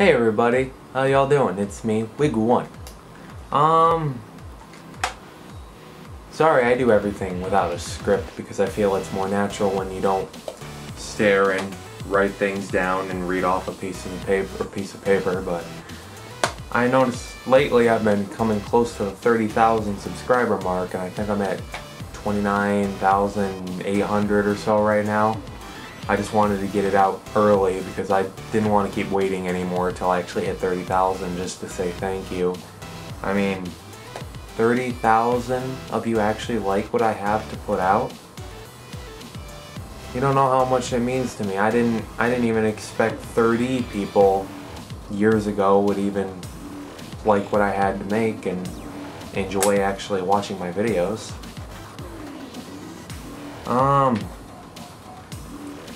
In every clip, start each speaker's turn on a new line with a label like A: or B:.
A: Hey everybody, how y'all doing? It's me, WigWoo1. Um, sorry I do everything without a script because I feel it's more natural when you don't stare and write things down and read off a piece of paper, piece of paper, but I noticed lately I've been coming close to the 30,000 subscriber mark and I think I'm at 29,800 or so right now. I just wanted to get it out early because I didn't want to keep waiting anymore until I actually hit 30,000 just to say thank you. I mean, 30,000 of you actually like what I have to put out? You don't know how much it means to me. I didn't I didn't even expect 30 people years ago would even like what I had to make and enjoy actually watching my videos. Um,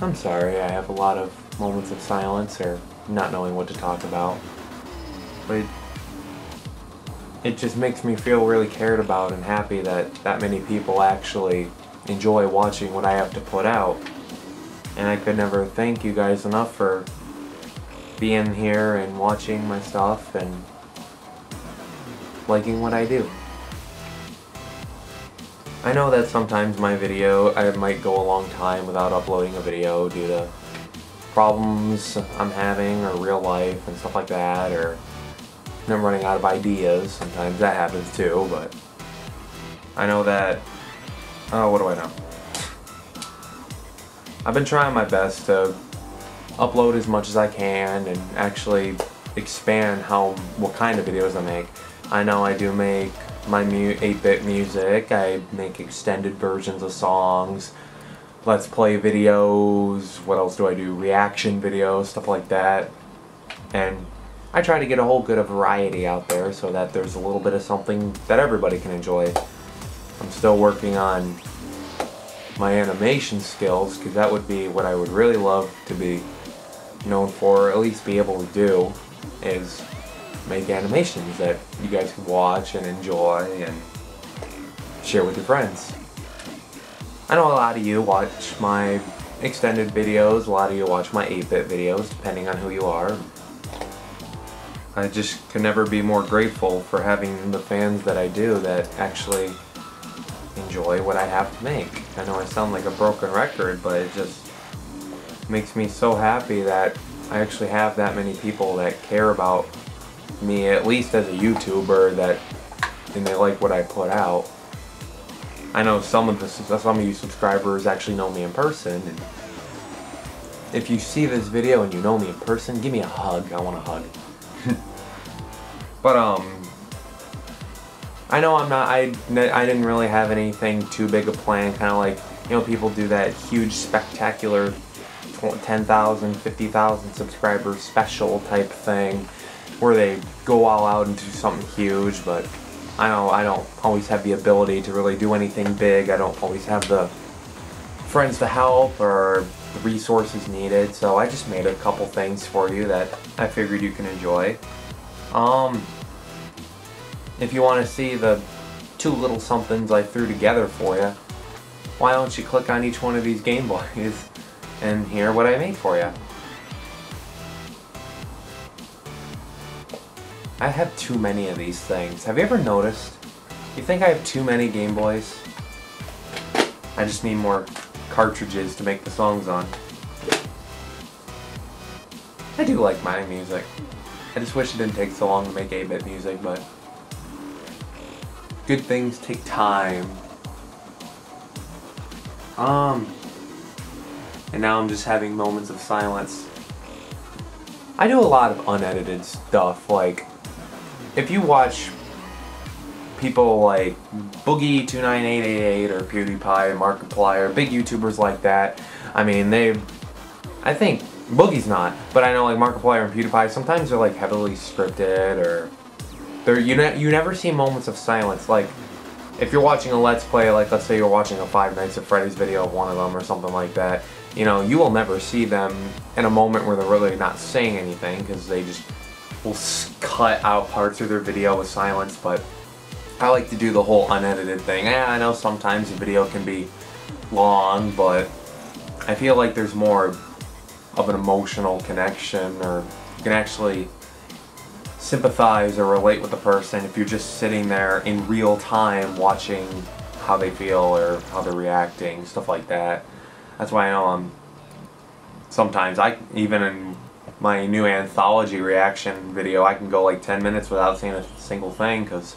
A: I'm sorry, I have a lot of moments of silence or not knowing what to talk about. But it just makes me feel really cared about and happy that that many people actually enjoy watching what I have to put out. And I could never thank you guys enough for being here and watching my stuff and liking what I do. I know that sometimes my video, I might go a long time without uploading a video due to problems I'm having or real life and stuff like that or I'm running out of ideas. Sometimes that happens too, but I know that, oh, what do I know? I've been trying my best to upload as much as I can and actually expand how, what kind of videos I make. I know I do make my 8-bit music, I make extended versions of songs, let's play videos, what else do I do, reaction videos, stuff like that. And I try to get a whole good of variety out there so that there's a little bit of something that everybody can enjoy. I'm still working on my animation skills because that would be what I would really love to be known for, or at least be able to do, is make animations that you guys can watch and enjoy and share with your friends. I know a lot of you watch my extended videos, a lot of you watch my 8-bit videos, depending on who you are. I just can never be more grateful for having the fans that I do that actually enjoy what I have to make. I know I sound like a broken record, but it just makes me so happy that I actually have that many people that care about me, at least as a YouTuber, that and they like what I put out. I know some of the some of you subscribers actually know me in person. And if you see this video and you know me in person, give me a hug. I want a hug. but um, I know I'm not. I I didn't really have anything too big a plan. Kind of like you know people do that huge spectacular 10,000, 50,000 subscribers special type thing where they go all out and do something huge, but I know I don't always have the ability to really do anything big. I don't always have the friends to help or the resources needed, so I just made a couple things for you that I figured you can enjoy. Um, if you want to see the two little somethings I threw together for you, why don't you click on each one of these Game Boys and hear what I made for you. I have too many of these things. Have you ever noticed? You think I have too many Game Boys? I just need more cartridges to make the songs on. I do like my music. I just wish it didn't take so long to make 8-bit music, but good things take time. Um, and now I'm just having moments of silence. I do a lot of unedited stuff, like if you watch people like Boogie2988 or PewDiePie, Markiplier, big YouTubers like that, I mean, they, I think, Boogie's not, but I know like Markiplier and PewDiePie, sometimes they're like heavily scripted or, they're, you, ne you never see moments of silence, like, if you're watching a Let's Play, like let's say you're watching a Five Nights at Freddy's video of one of them or something like that, you know, you will never see them in a moment where they're really not saying anything because they just will cut out parts of their video with silence, but I like to do the whole unedited thing. Yeah, I know sometimes the video can be long, but I feel like there's more of an emotional connection or you can actually sympathize or relate with the person if you're just sitting there in real time watching how they feel or how they're reacting, stuff like that. That's why I know I'm sometimes I even in my new anthology reaction video I can go like 10 minutes without saying a single thing because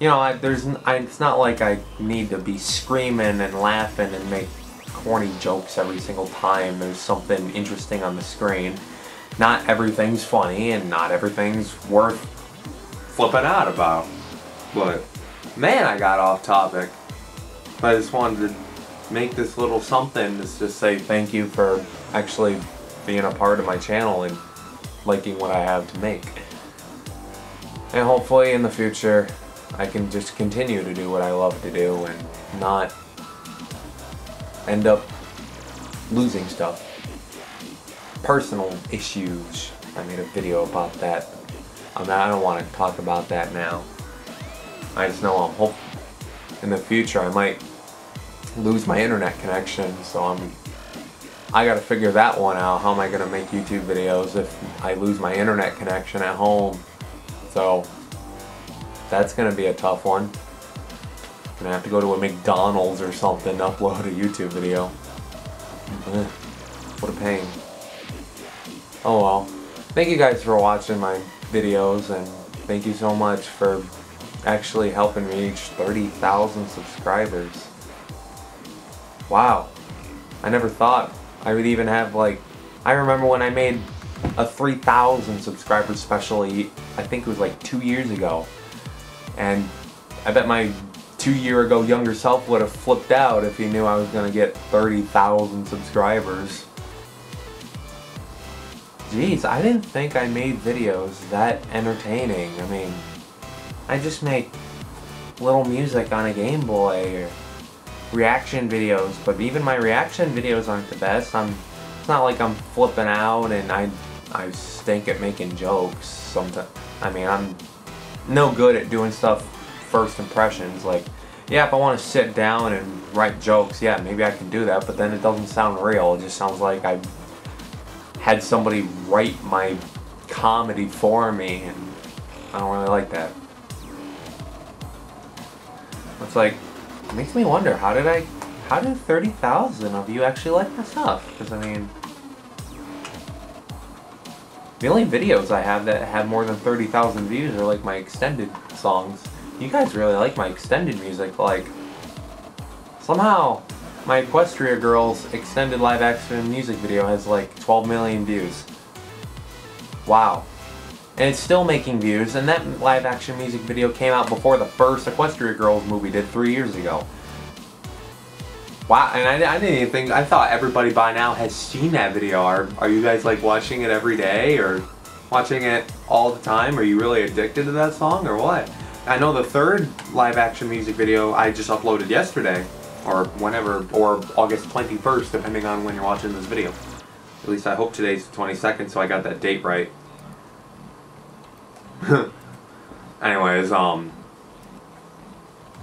A: you know I, there's I, it's not like I need to be screaming and laughing and make corny jokes every single time there's something interesting on the screen. Not everything's funny and not everything's worth flipping out about. But man I got off topic. But I just wanted to make this little something to just say thank you for actually being a part of my channel and liking what I have to make. And hopefully in the future I can just continue to do what I love to do and not end up losing stuff. Personal issues. I made a video about that. I mean, I don't want to talk about that now. I just know I'm hope in the future I might lose my internet connection, so I'm I gotta figure that one out. How am I gonna make YouTube videos if I lose my internet connection at home? So that's gonna be a tough one. I'm gonna have to go to a McDonald's or something to upload a YouTube video. What a pain. Oh well. Thank you guys for watching my videos and thank you so much for actually helping me reach 30,000 subscribers. Wow. I never thought I would even have like, I remember when I made a 3,000 subscribers special, I think it was like two years ago. And I bet my two year ago younger self would have flipped out if he knew I was to get 30,000 subscribers. Jeez, I didn't think I made videos that entertaining. I mean, I just make little music on a Game Boy reaction videos, but even my reaction videos aren't the best. I'm, it's not like I'm flipping out and I, I stink at making jokes sometimes. I mean, I'm no good at doing stuff first impressions. Like, yeah, if I want to sit down and write jokes, yeah, maybe I can do that, but then it doesn't sound real. It just sounds like I had somebody write my comedy for me, and I don't really like that. It's like, makes me wonder, how did I, how did 30,000 of you actually like my stuff? Because, I mean, the only videos I have that have more than 30,000 views are like my extended songs. You guys really like my extended music, like, somehow my Equestria Girls extended live action music video has like 12 million views. Wow and it's still making views, and that live action music video came out before the first Equestria Girls movie did three years ago. Wow, and I, I didn't even think, I thought everybody by now has seen that video. Are, are you guys like watching it every day, or watching it all the time? Are you really addicted to that song, or what? I know the third live action music video I just uploaded yesterday, or whenever, or August 21st, depending on when you're watching this video. At least I hope today's the 22nd, so I got that date right. Anyways, um,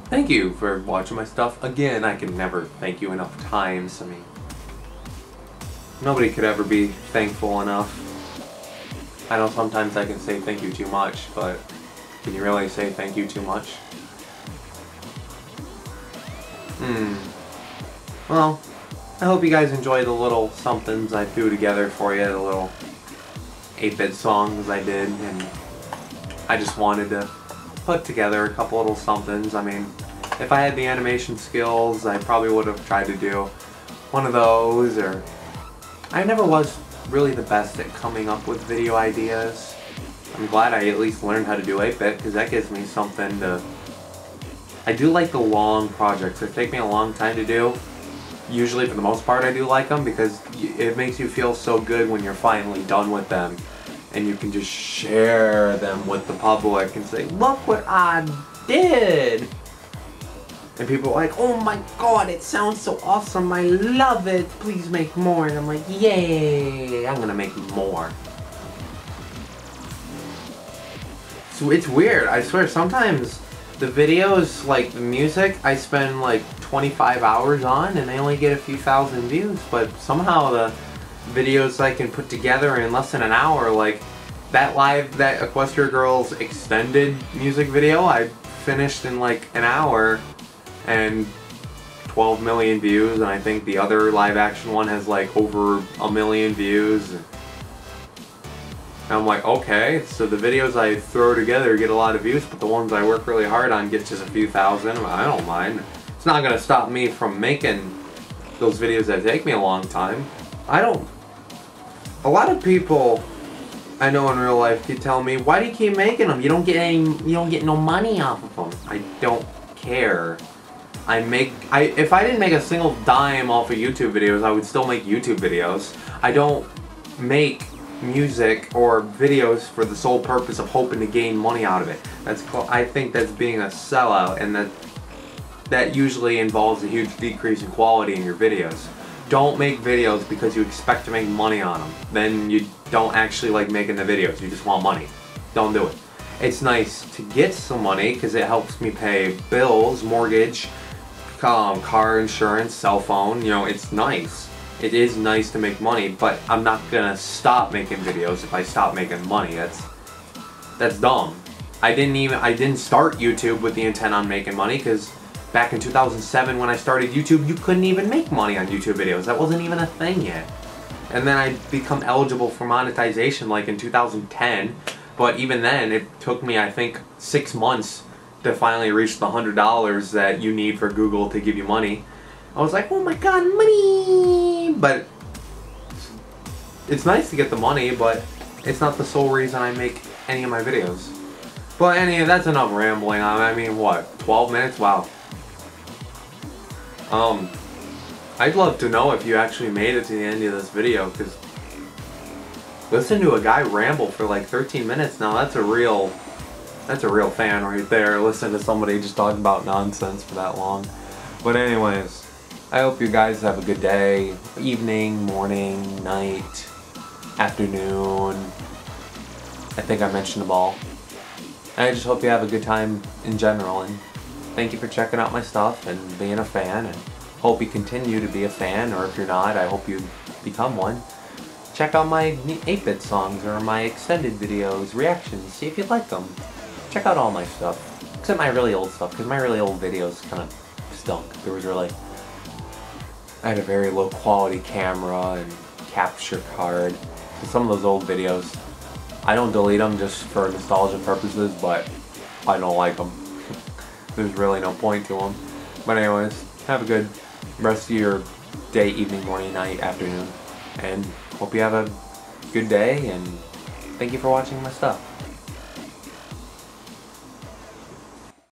A: thank you for watching my stuff. Again, I can never thank you enough times. I mean, nobody could ever be thankful enough. I know sometimes I can say thank you too much, but can you really say thank you too much? Hmm. Well, I hope you guys enjoy the little somethings I threw together for you, the little 8-bit songs I did, and I just wanted to put together a couple little somethings. I mean, if I had the animation skills, I probably would have tried to do one of those, or... I never was really the best at coming up with video ideas. I'm glad I at least learned how to do 8-bit, because that gives me something to... I do like the long projects. They take me a long time to do. Usually, for the most part, I do like them, because it makes you feel so good when you're finally done with them and you can just share them with the public and say, look what I did. And people are like, oh my god, it sounds so awesome, I love it, please make more. And I'm like, yay, I'm gonna make more. So it's weird, I swear, sometimes the videos, like the music, I spend like 25 hours on and they only get a few thousand views, but somehow the videos I can put together in less than an hour. Like that live, that Equestria Girls extended music video, I finished in like an hour and 12 million views. And I think the other live action one has like over a million views. And I'm like, okay, so the videos I throw together get a lot of views, but the ones I work really hard on get just a few thousand. I don't mind. It's not gonna stop me from making those videos that take me a long time. I don't. A lot of people I know in real life keep telling me, why do you keep making them? You don't get any, you don't get no money off of them. I don't care. I make, I if I didn't make a single dime off of YouTube videos, I would still make YouTube videos. I don't make music or videos for the sole purpose of hoping to gain money out of it. That's I think that's being a sellout and that that usually involves a huge decrease in quality in your videos. Don't make videos because you expect to make money on them. Then you don't actually like making the videos. You just want money. Don't do it. It's nice to get some money because it helps me pay bills, mortgage, um, car insurance, cell phone. You know, it's nice it is nice to make money, but I'm not gonna stop making videos if I stop making money. That's that's dumb. I didn't even I didn't start YouTube with the intent on making money because back in 2007 when I started YouTube, you couldn't even make money on YouTube videos. That wasn't even a thing yet. And then I become eligible for monetization like in 2010, but even then it took me I think six months to finally reach the hundred dollars that you need for Google to give you money. I was like, oh my god, money! But it's nice to get the money, but it's not the sole reason I make any of my videos. But anyway, that's enough rambling. I mean, what, 12 minutes? Wow. Um, I'd love to know if you actually made it to the end of this video, because listen to a guy ramble for like 13 minutes now. That's a real, that's a real fan right there. Listen to somebody just talking about nonsense for that long. But anyways, I hope you guys have a good day, evening, morning, night, afternoon. I think I mentioned them all. And I just hope you have a good time in general and thank you for checking out my stuff and being a fan and hope you continue to be a fan or if you're not, I hope you become one. Check out my 8-bit songs or my extended videos, reactions, see if you like them. Check out all my stuff, except my really old stuff because my really old videos kind of stunk. There was really I had a very low quality camera and capture card. So some of those old videos, I don't delete them just for nostalgia purposes, but I don't like them. There's really no point to them. But anyways, have a good rest of your day, evening, morning, night, afternoon, and hope you have a good day, and thank you for watching my stuff.